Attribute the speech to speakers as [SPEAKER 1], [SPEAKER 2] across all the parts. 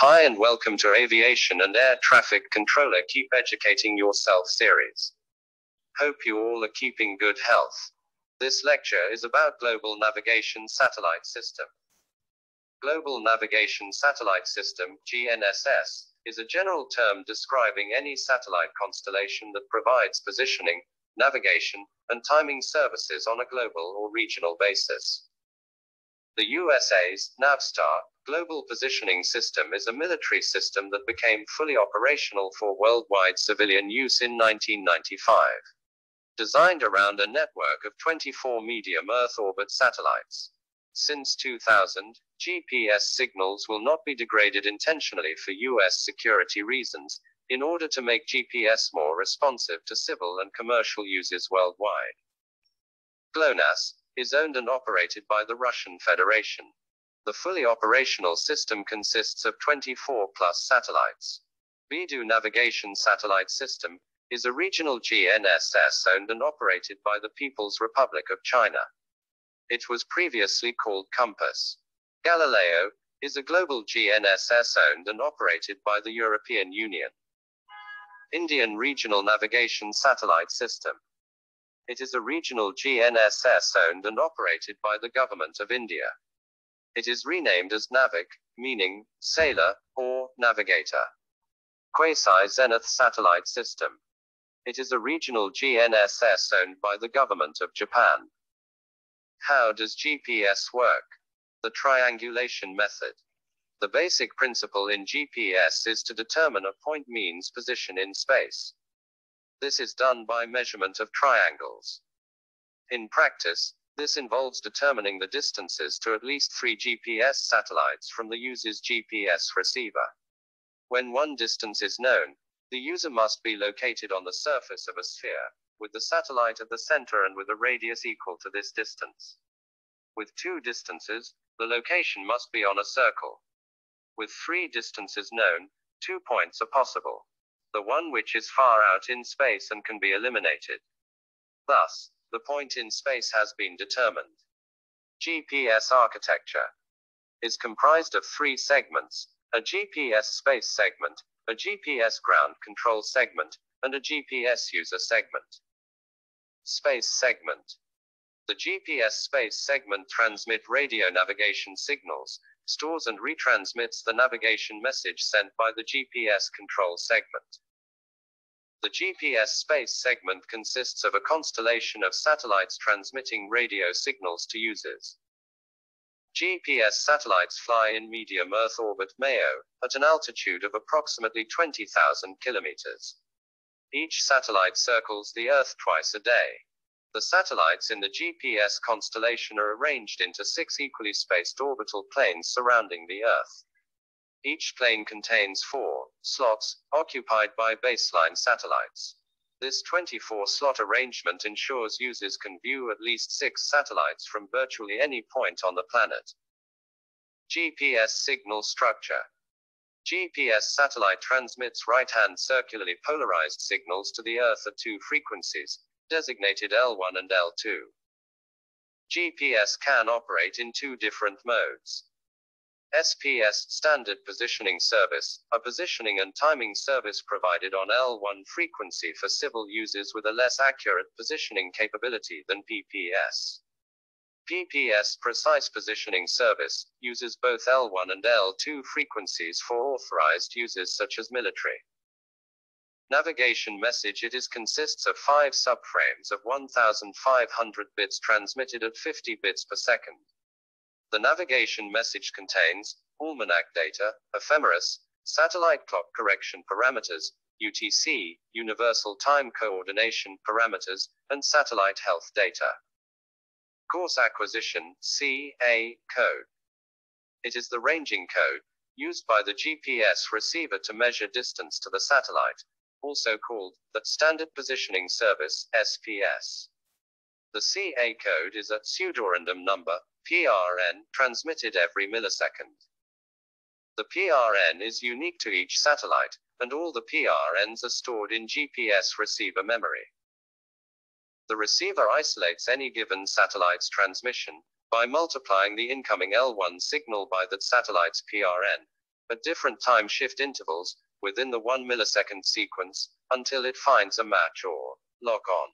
[SPEAKER 1] Hi and welcome to Aviation and Air Traffic Controller Keep Educating Yourself series. Hope you all are keeping good health. This lecture is about Global Navigation Satellite System. Global Navigation Satellite System, GNSS, is a general term describing any satellite constellation that provides positioning, navigation, and timing services on a global or regional basis. The USA's Navstar Global Positioning System is a military system that became fully operational for worldwide civilian use in 1995. Designed around a network of 24 medium Earth orbit satellites. Since 2000, GPS signals will not be degraded intentionally for US security reasons, in order to make GPS more responsive to civil and commercial uses worldwide. GLONASS is owned and operated by the Russian Federation. The fully operational system consists of 24 plus satellites. Beidou Navigation Satellite System is a regional GNSS owned and operated by the People's Republic of China. It was previously called Compass. Galileo is a global GNSS owned and operated by the European Union. Indian Regional Navigation Satellite System it is a regional GNSS owned and operated by the Government of India. It is renamed as Navic, meaning sailor or navigator. Quasi Zenith Satellite System. It is a regional GNSS owned by the Government of Japan. How does GPS work? The triangulation method. The basic principle in GPS is to determine a point means position in space. This is done by measurement of triangles. In practice, this involves determining the distances to at least three GPS satellites from the user's GPS receiver. When one distance is known, the user must be located on the surface of a sphere, with the satellite at the center and with a radius equal to this distance. With two distances, the location must be on a circle. With three distances known, two points are possible the one which is far out in space and can be eliminated. Thus, the point in space has been determined. GPS architecture is comprised of three segments a GPS space segment, a GPS ground control segment, and a GPS user segment. Space segment. The GPS space segment transmit radio navigation signals, stores and retransmits the navigation message sent by the GPS control segment. The GPS space segment consists of a constellation of satellites transmitting radio signals to users. GPS satellites fly in medium Earth orbit MEO at an altitude of approximately 20,000 kilometers. Each satellite circles the Earth twice a day. The satellites in the GPS constellation are arranged into six equally spaced orbital planes surrounding the Earth. Each plane contains four slots occupied by baseline satellites. This 24 slot arrangement ensures users can view at least six satellites from virtually any point on the planet. GPS signal structure GPS satellite transmits right hand circularly polarized signals to the Earth at two frequencies, designated L1 and L2. GPS can operate in two different modes. SPS Standard Positioning Service, a positioning and timing service provided on L1 frequency for civil users with a less accurate positioning capability than PPS. PPS Precise Positioning Service uses both L1 and L2 frequencies for authorized users such as military. Navigation message It is consists of five subframes of 1500 bits transmitted at 50 bits per second. The navigation message contains almanac data, ephemeris, satellite clock correction parameters, UTC, universal time coordination parameters, and satellite health data. Coarse acquisition CA code. It is the ranging code used by the GPS receiver to measure distance to the satellite, also called the Standard Positioning Service SPS. The CA code is a pseudorandom number PRN, transmitted every millisecond. The PRN is unique to each satellite, and all the PRNs are stored in GPS receiver memory. The receiver isolates any given satellite's transmission by multiplying the incoming L1 signal by that satellite's PRN, at different time shift intervals within the 1 millisecond sequence until it finds a match or lock on.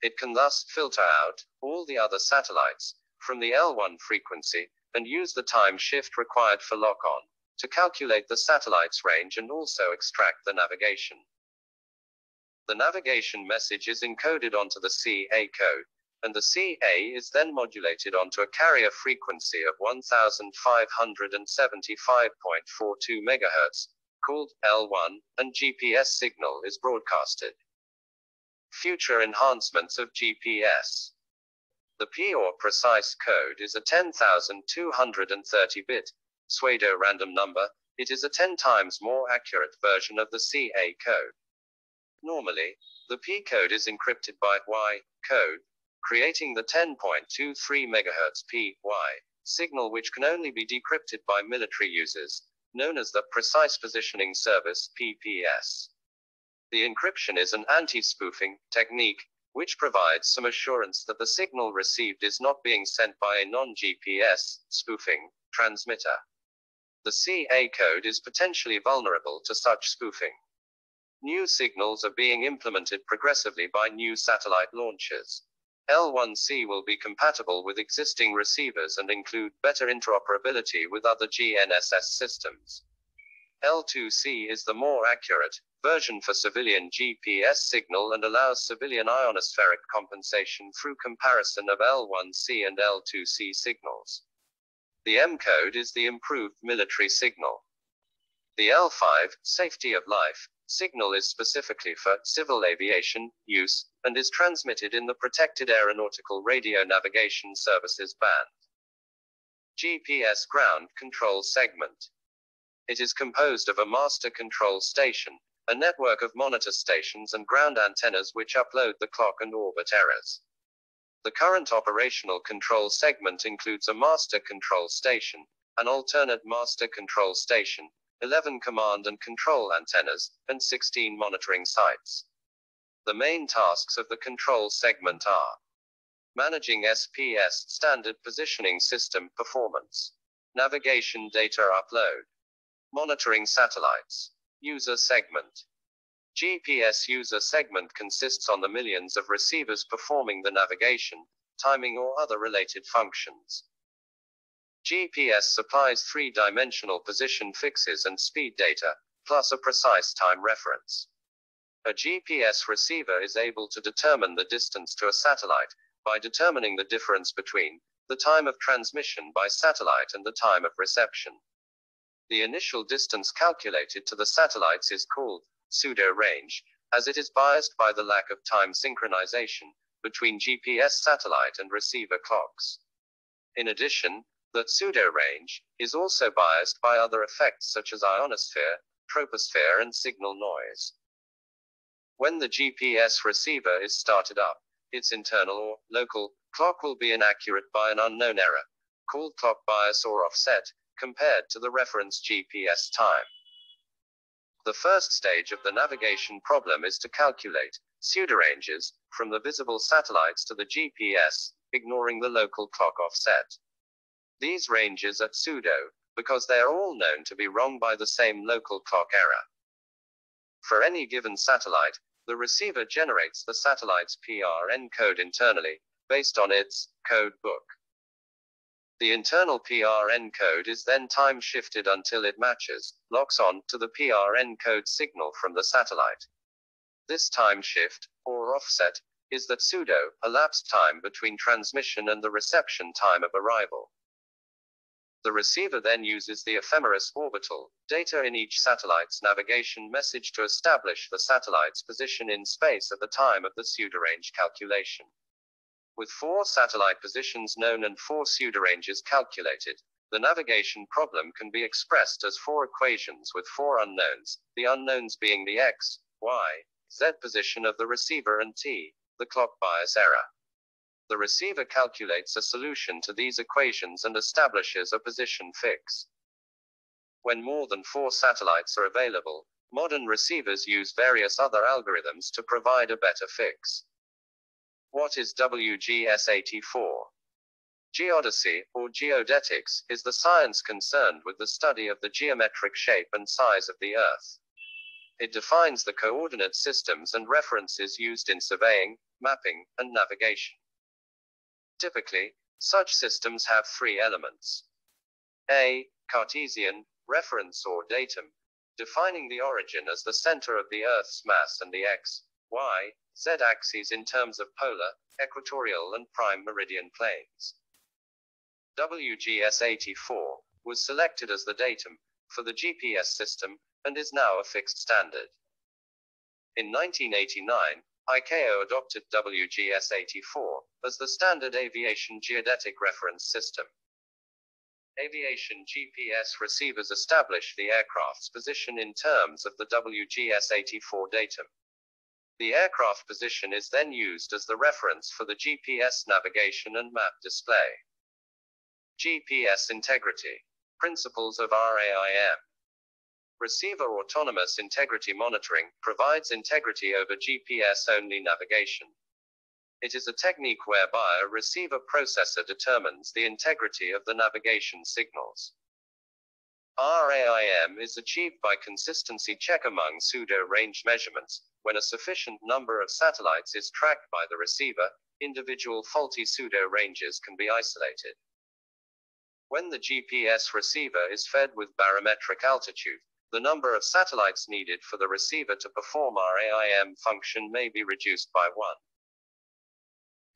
[SPEAKER 1] It can thus filter out all the other satellites from the L1 frequency and use the time shift required for lock on to calculate the satellite's range and also extract the navigation. The navigation message is encoded onto the CA code, and the CA is then modulated onto a carrier frequency of 1575.42 MHz, called L1, and GPS signal is broadcasted. Future enhancements of GPS. The P or precise code is a 10,230 bit pseudo random number, it is a 10 times more accurate version of the CA code. Normally, the P code is encrypted by Y code, creating the 10.23 MHz PY signal which can only be decrypted by military users, known as the Precise Positioning Service PPS. The encryption is an anti-spoofing technique which provides some assurance that the signal received is not being sent by a non-GPS spoofing transmitter. The CA code is potentially vulnerable to such spoofing. New signals are being implemented progressively by new satellite launchers. L1C will be compatible with existing receivers and include better interoperability with other GNSS systems. L2C is the more accurate version for civilian GPS signal and allows civilian ionospheric compensation through comparison of L1C and L2C signals. The M code is the improved military signal. The L5, safety of life, signal is specifically for civil aviation use and is transmitted in the Protected Aeronautical Radio Navigation Services band. GPS ground control segment. It is composed of a master control station, a network of monitor stations and ground antennas which upload the clock and orbit errors. The current operational control segment includes a master control station, an alternate master control station, 11 command and control antennas, and 16 monitoring sites. The main tasks of the control segment are managing SPS standard positioning system performance, navigation data upload, monitoring satellites, User segment. GPS user segment consists on the millions of receivers performing the navigation, timing or other related functions. GPS supplies three-dimensional position fixes and speed data, plus a precise time reference. A GPS receiver is able to determine the distance to a satellite by determining the difference between the time of transmission by satellite and the time of reception. The initial distance calculated to the satellites is called pseudo range, as it is biased by the lack of time synchronization between GPS satellite and receiver clocks. In addition, the pseudo range is also biased by other effects such as ionosphere, troposphere, and signal noise. When the GPS receiver is started up, its internal or local clock will be inaccurate by an unknown error, called clock bias or offset, compared to the reference GPS time. The first stage of the navigation problem is to calculate pseudoranges from the visible satellites to the GPS, ignoring the local clock offset. These ranges are pseudo because they are all known to be wrong by the same local clock error. For any given satellite, the receiver generates the satellite's PRN code internally, based on its code book. The internal PRN code is then time shifted until it matches, locks on, to the PRN code signal from the satellite. This time shift, or offset, is the pseudo elapsed time between transmission and the reception time of arrival. The receiver then uses the ephemeris orbital data in each satellite's navigation message to establish the satellite's position in space at the time of the pseudorange calculation. With four satellite positions known and four pseudoranges calculated, the navigation problem can be expressed as four equations with four unknowns, the unknowns being the x, y, z position of the receiver and t, the clock bias error. The receiver calculates a solution to these equations and establishes a position fix. When more than four satellites are available, modern receivers use various other algorithms to provide a better fix. What is WGS84? Geodesy, or geodetics, is the science concerned with the study of the geometric shape and size of the Earth. It defines the coordinate systems and references used in surveying, mapping, and navigation. Typically, such systems have three elements. A. Cartesian, reference or datum, defining the origin as the center of the Earth's mass and the x, y, z axes in terms of polar, equatorial, and prime meridian planes. WGS 84 was selected as the datum for the GPS system and is now a fixed standard. In 1989, ICAO adopted WGS 84 as the standard aviation geodetic reference system. Aviation GPS receivers establish the aircraft's position in terms of the WGS 84 datum. The aircraft position is then used as the reference for the GPS navigation and map display. GPS integrity. Principles of RAIM. Receiver Autonomous Integrity Monitoring provides integrity over GPS only navigation. It is a technique whereby a receiver processor determines the integrity of the navigation signals. RAIM is achieved by consistency check among pseudo range measurements. When a sufficient number of satellites is tracked by the receiver, individual faulty pseudo ranges can be isolated. When the GPS receiver is fed with barometric altitude, the number of satellites needed for the receiver to perform RAIM function may be reduced by one.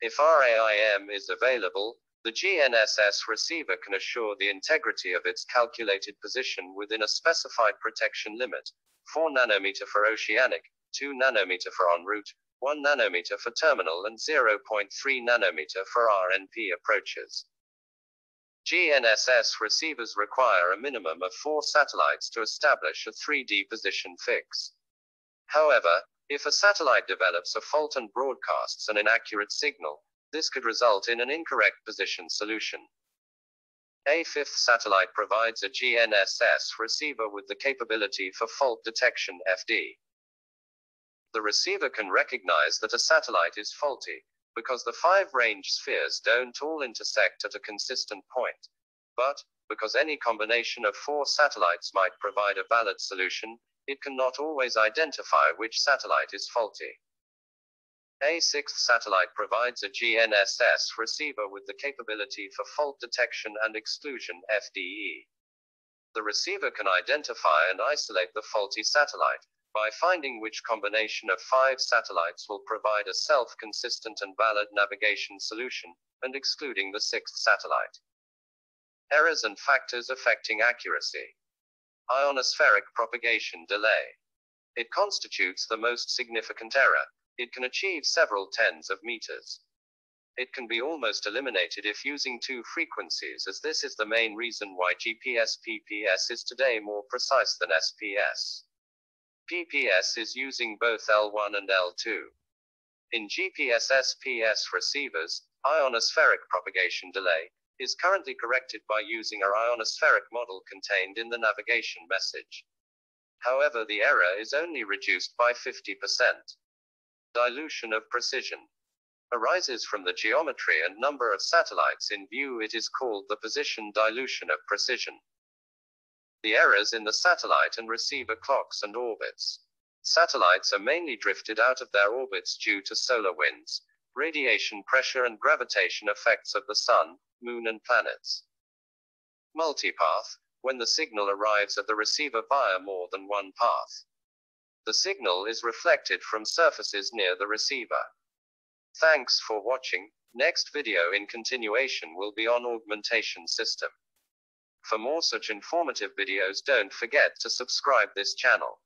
[SPEAKER 1] If RAIM is available, the GNSS receiver can assure the integrity of its calculated position within a specified protection limit 4 nanometer for oceanic, 2 nanometer for en route, 1 nanometer for terminal, and 0.3 nanometer for RNP approaches. GNSS receivers require a minimum of four satellites to establish a 3D position fix. However, if a satellite develops a fault and broadcasts an inaccurate signal, this could result in an incorrect position solution. A fifth satellite provides a GNSS receiver with the capability for fault detection FD. The receiver can recognize that a satellite is faulty, because the five range spheres don't all intersect at a consistent point. But, because any combination of four satellites might provide a valid solution, it cannot always identify which satellite is faulty. A sixth satellite provides a GNSS receiver with the capability for fault detection and exclusion FDE. The receiver can identify and isolate the faulty satellite, by finding which combination of five satellites will provide a self-consistent and valid navigation solution, and excluding the sixth satellite. Errors and factors affecting accuracy. Ionospheric propagation delay. It constitutes the most significant error. It can achieve several tens of meters. It can be almost eliminated if using two frequencies, as this is the main reason why GPS PPS is today more precise than SPS. PPS is using both L1 and L2. In GPS SPS receivers, ionospheric propagation delay is currently corrected by using our ionospheric model contained in the navigation message. However, the error is only reduced by 50%. Dilution of precision arises from the geometry and number of satellites in view. It is called the position dilution of precision the errors in the satellite and receiver clocks and orbits. Satellites are mainly drifted out of their orbits due to solar winds, radiation pressure, and gravitation effects of the sun, moon, and planets. Multipath, when the signal arrives at the receiver via more than one path. The signal is reflected from surfaces near the receiver. Thanks for watching. Next video in continuation will be on augmentation system. For more such informative videos don't forget to subscribe this channel.